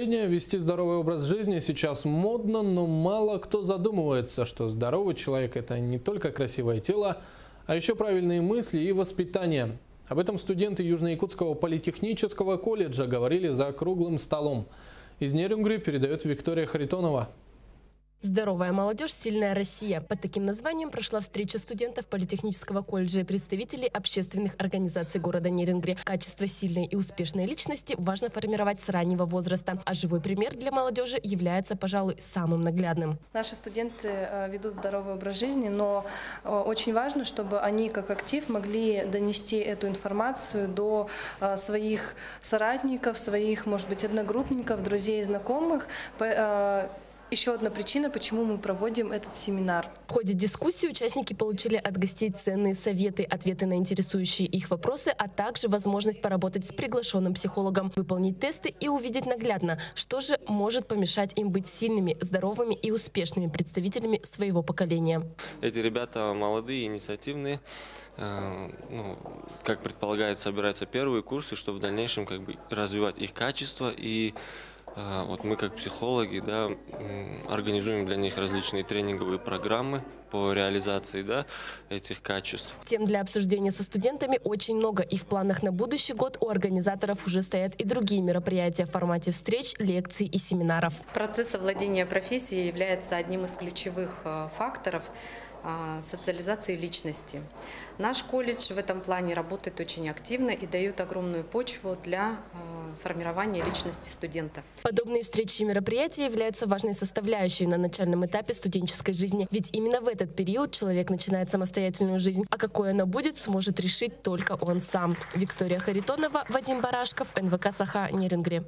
Вести здоровый образ жизни сейчас модно, но мало кто задумывается, что здоровый человек – это не только красивое тело, а еще правильные мысли и воспитание. Об этом студенты Южно-Якутского политехнического колледжа говорили за круглым столом. Из Нерюнгри передает Виктория Харитонова. Здоровая молодежь, сильная Россия. Под таким названием прошла встреча студентов Политехнического колледжа и представителей общественных организаций города Нерингри. Качество сильной и успешной личности важно формировать с раннего возраста. А живой пример для молодежи является, пожалуй, самым наглядным. Наши студенты э, ведут здоровый образ жизни, но э, очень важно, чтобы они как актив могли донести эту информацию до э, своих соратников, своих, может быть, одногруппников, друзей, знакомых еще одна причина, почему мы проводим этот семинар. В ходе дискуссии участники получили от гостей ценные советы, ответы на интересующие их вопросы, а также возможность поработать с приглашенным психологом, выполнить тесты и увидеть наглядно, что же может помешать им быть сильными, здоровыми и успешными представителями своего поколения. Эти ребята молодые, инициативные. Э, ну, как предполагается, собираются первые курсы, чтобы в дальнейшем как бы развивать их качество и вот мы как психологи да, организуем для них различные тренинговые программы по реализации да, этих качеств. Тем для обсуждения со студентами очень много, и в планах на будущий год у организаторов уже стоят и другие мероприятия в формате встреч, лекций и семинаров. Процесс овладения профессией является одним из ключевых а, факторов а, социализации личности. Наш колледж в этом плане работает очень активно и дает огромную почву для а, формирования личности студента. Подобные встречи и мероприятия являются важной составляющей на начальном этапе студенческой жизни. Ведь именно в этот период человек начинает самостоятельную жизнь. А какой она будет, сможет решить только он сам. Виктория Харитонова, Вадим Барашков, НВК «Саха», Нерингре.